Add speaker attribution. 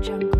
Speaker 1: jungle.